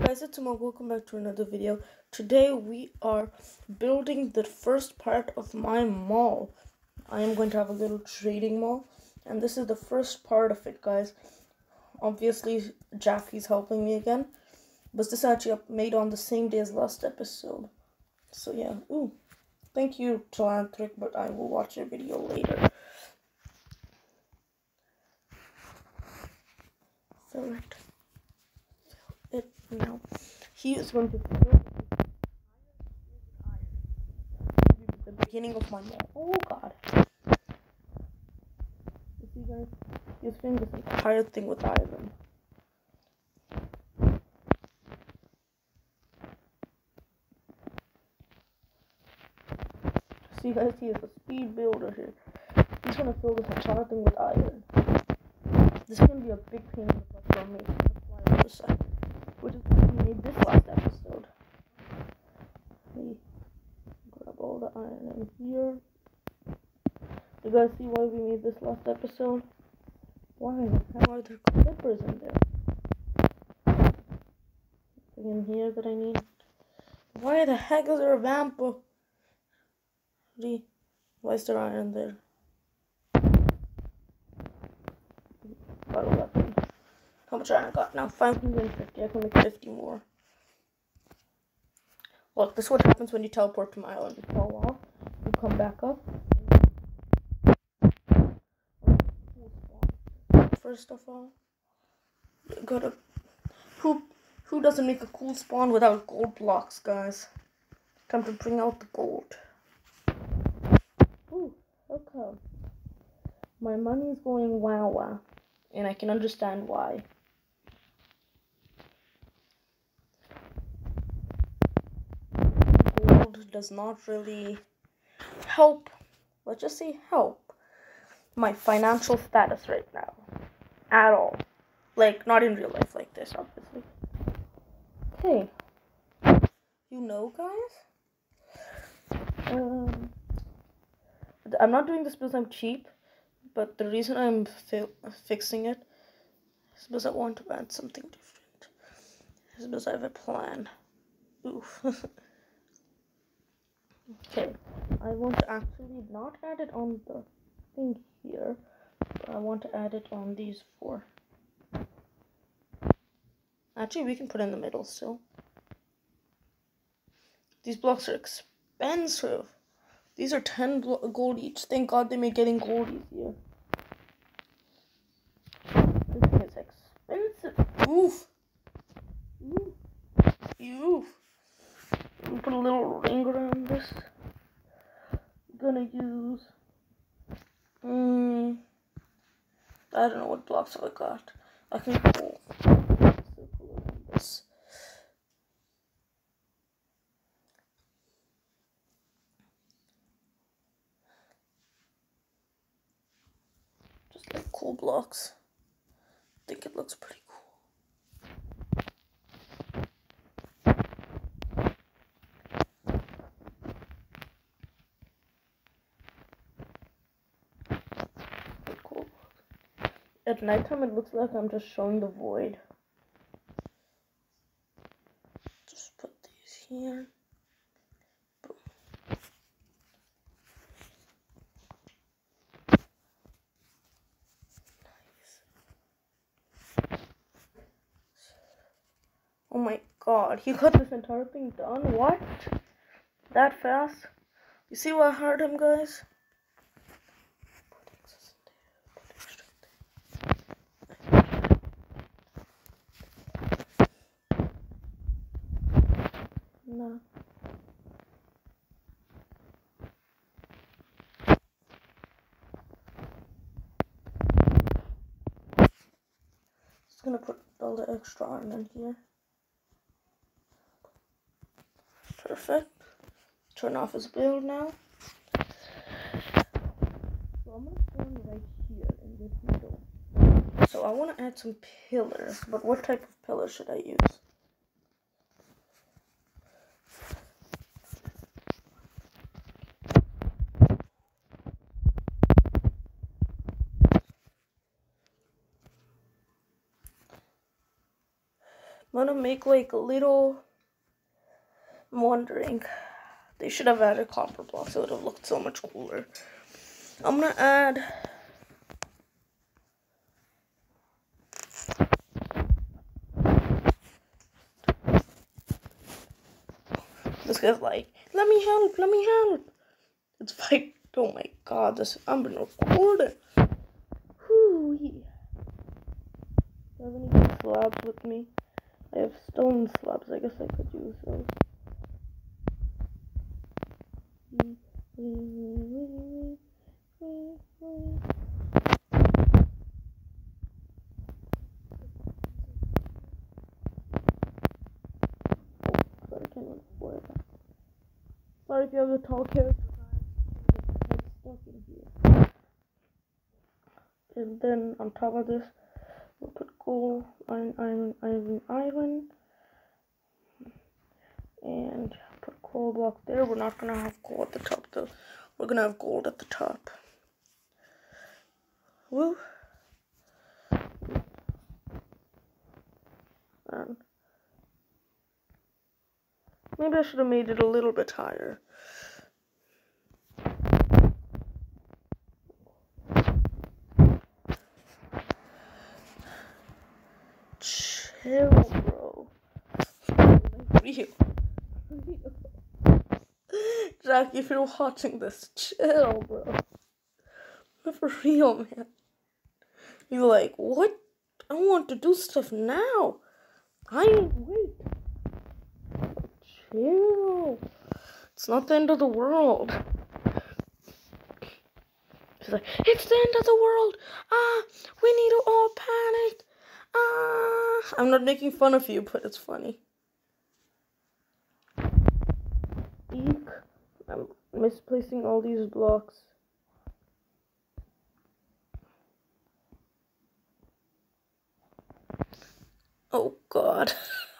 guys, it's Amogh. Welcome back to another video. Today we are building the first part of my mall. I am going to have a little trading mall, and this is the first part of it, guys. Obviously, Jackie's helping me again, but this actually made on the same day as last episode. So yeah, ooh, thank you, Talantric, but I will watch your video later. It now. He is going to the beginning of my. Oh god. You see guys? He's filling this entire thing with iron. See guys, he is a speed builder here. He's gonna fill this entire thing with iron. This is gonna be a big pain for me fly on the side. Which is why we made this last episode. We grab all the iron in here. You guys see why we made this last episode? Why How are there clippers in there? Nothing in here that I need. Why the heck is there a vampire? Why is there iron there? Got 11. How much iron I got now? 550. I can make 50 more. Look, this is what happens when you teleport to my island. You fall off, you come back up. First of all, gotta. Who, who doesn't make a cool spawn without gold blocks, guys? Time to bring out the gold. Ooh, okay. My money's going wow wow, and I can understand why. Gold does not really help, let's just say help, my financial status right now. At all. Like, not in real life like this, obviously. Okay. You know, guys? Um, I'm not doing this because I'm cheap, but the reason I'm fi fixing it is because I want to add something different. It's because I have a plan. Oof. okay, I want to actually not add it on the thing here, I want to add it on these four. Actually, we can put in the middle still. These blocks are expensive. These are 10 gold each. Thank God they make getting gold easier. This thing is expensive. Oof. Oof. Oof. Put a little ring around this. gonna use. Hmm. I don't know what blocks have I got. I can. This. like cool blocks. I think it looks pretty cool. Cool. At nighttime, it looks like I'm just showing the void. Just put these here. Oh my god, he got this entire thing done? What? That fast? You see what hurt him, guys? No. Just gonna put all the extra iron in here. Perfect. Turn off his build now. So I'm gonna right here in this middle. So I want to add some pillars, but what type of pillar should I use? I'm gonna make like a little. I'm wondering. They should have added copper blocks. It would have looked so much cooler. I'm gonna add. This guy's like, let me help, let me help. It's like, oh my god, this I'm gonna been recording. Whoo I have any slabs with me? I have stone slabs. I guess I could use those. Sorry if you have a tall character, guys. stuck in here. And then on top of this, put gold, iron, iron, iron. And put a coal block there. We're not gonna have coal at the top though. We're gonna have gold at the top. Woo. And maybe I should have made it a little bit higher. Chill, bro. Real. Jack, if you're watching this, chill, bro. For real, man. You're like, what? I want to do stuff now. I ain't wait. Chill. It's not the end of the world. She's like, it's the end of the world. Ah, we need to all panic. Ah, I'm not making fun of you, but it's funny. Eek. I'm misplacing all these blocks. Oh god.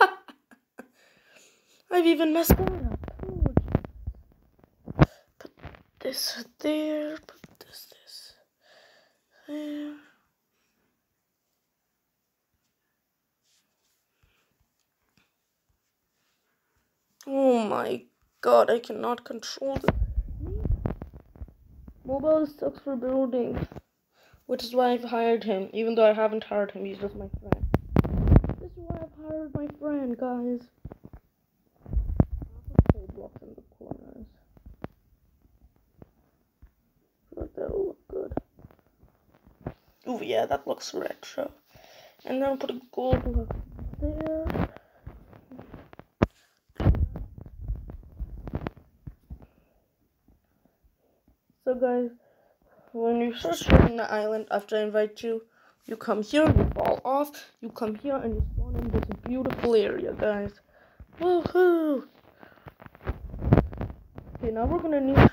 I've even messed that up. Put this there, put this there. Oh my god, I cannot control this. Mobile sucks for building. Which is why I've hired him, even though I haven't hired him, he's just my friend This is why I've hired my friend, guys. Blocks in the corners. But that'll look good. Oh yeah, that looks retro. And then I'll put a gold block there. So guys, start showing the island after I invite you, you come here, you fall off, you come here and you spawn in this beautiful area, guys. Woohoo! Okay, now we're gonna need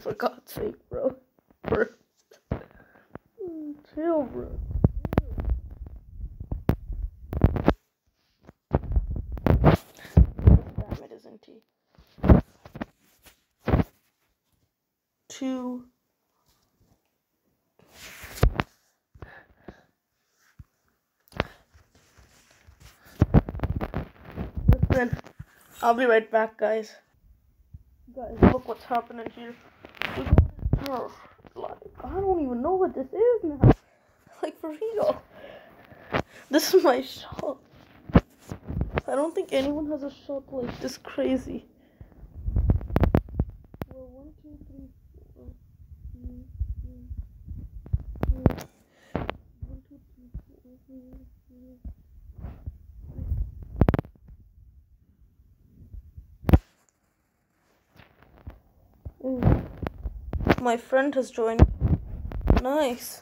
for God's sake, bro. Bro. Chill, bro. Damn it, isn't he? two Listen, I'll be right back, guys. Guys, look what's happening here. Like, I don't even know what this is now. Like, for real. This is my shop. I don't think anyone has a shop like this crazy. Well, one, two, three, my friend has joined. Nice.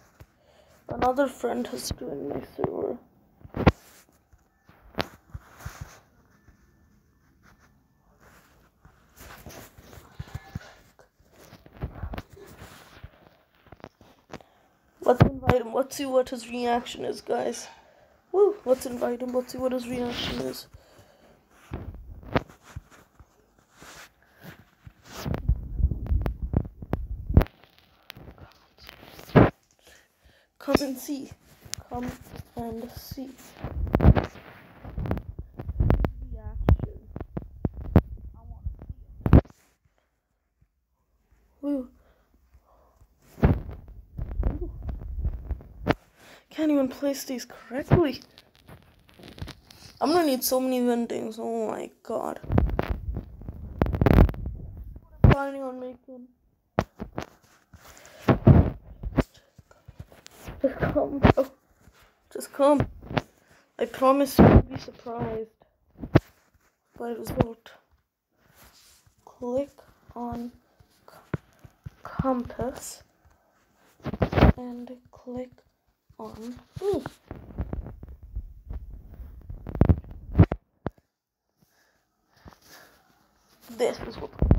Another friend has joined my server. Let's invite him. Let's see what his reaction is, guys. Woo! Let's invite him. Let's see what his reaction is. Come and see. Come and see. Woo. Can't even place these correctly. I'm gonna need so many vendings. Oh my god. I'm planning on making. Just come. Just come. I promise you'll be surprised by result. Click on compass and click on me. This is what.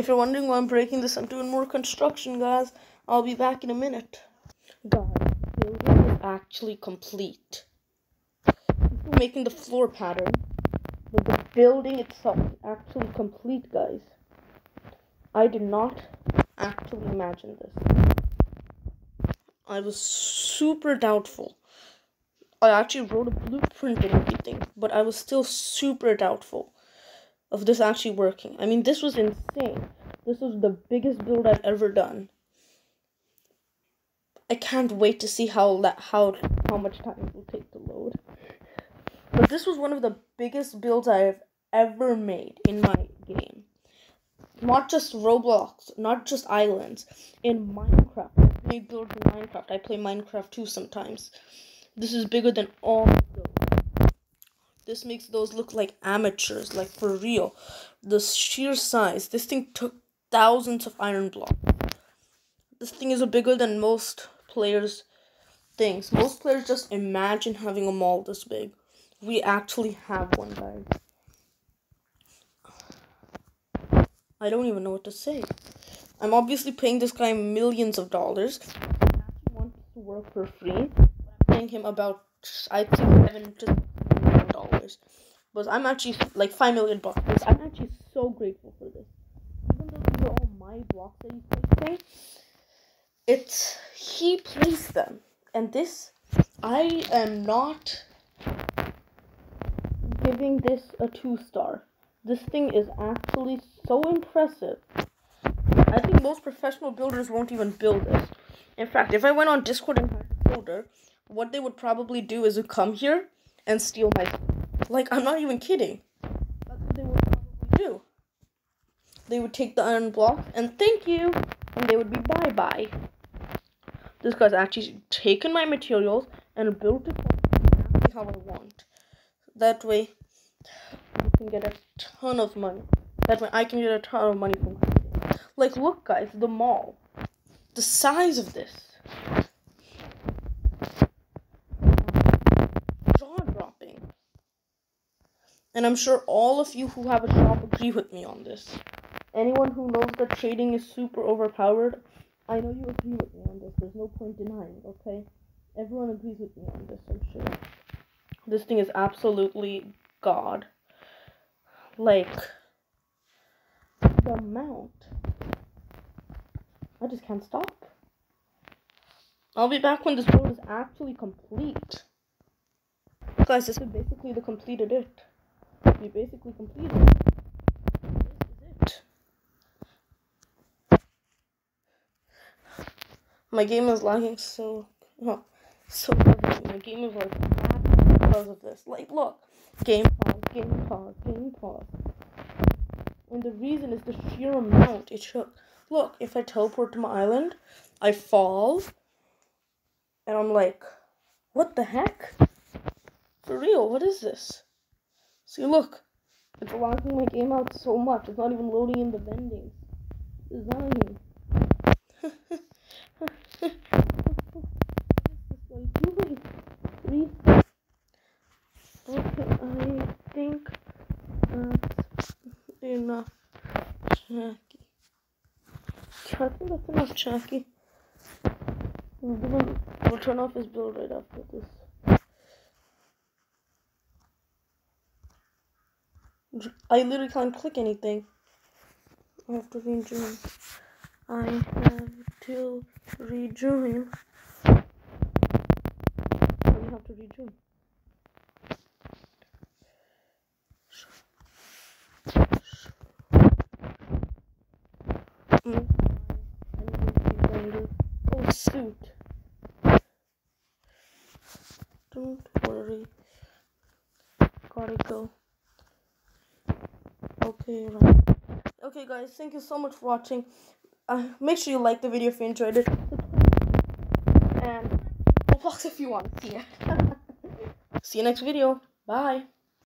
If you're wondering why I'm breaking this, I'm doing more construction, guys. I'll be back in a minute. Guys, the building is actually complete. I'm making the floor pattern, but the building itself is actually complete, guys. I did not actually imagine this. I was super doubtful. I actually wrote a blueprint and everything, but I was still super doubtful of this actually working. I mean, this was insane. This was the biggest build I've ever done. I can't wait to see how that how how much time it will take to load. But this was one of the biggest builds I've ever made in my game. Not just Roblox, not just islands. In Minecraft, I play builds in Minecraft. I play Minecraft too sometimes. This is bigger than all those. This makes those look like amateurs, like for real. The sheer size. This thing took thousands of iron blocks. This thing is bigger than most players' things. Most players just imagine having a mall this big. We actually have one, guys. I don't even know what to say. I'm obviously paying this guy millions of dollars. He actually wants to work for free. I'm paying him about, I think, seven to dollars. But I'm actually like five million bucks. I'm actually so grateful for this. Even though these are all my blocks that he's placing, it's he placed them. And this, I am not giving this a two star. This thing is actually so impressive. I think most professional builders won't even build this. In fact, if I went on Discord and had a builder, what they would probably do is to come here and steal my like I'm not even kidding. That's what they would probably do. They would take the iron block and thank you and they would be bye bye. This guy's actually taken my materials and built it exactly how I want. That way I can get a ton of money. That way I can get a ton of money from Like, look, guys, the mall. The size of this. And I'm sure all of you who have a shop agree with me on this. Anyone who knows that trading is super overpowered, I know you agree with me on this. There's no point denying, okay? Everyone agrees with me on this, I'm sure. This thing is absolutely God. Like, the amount. I just can't stop. I'll be back when this road is actually complete. Guys, this is basically the completed it. We basically completed. This is it. My game is lagging so, oh, so heavily. My game is like because of this. Like, look, game pause, game pause, game pause. And the reason is the sheer amount it took. Look, if I teleport to my island, I fall, and I'm like, what the heck? For real, what is this? See, look, it's lagging my game out so much. It's not even loading in the vending. It's even. Okay, uh, I think that's enough, Jackie. I think that's enough, Jackie. We'll turn off his build right after this. I literally can't click anything. I have to rejoin. I have to rejoin. I have to rejoin. Mm. Oh, suit. Don't worry. Gotta go. Okay, right. Okay, guys, thank you so much for watching. Uh, make sure you like the video if you enjoyed it. And Roblox if you want. See ya. See you next video. Bye.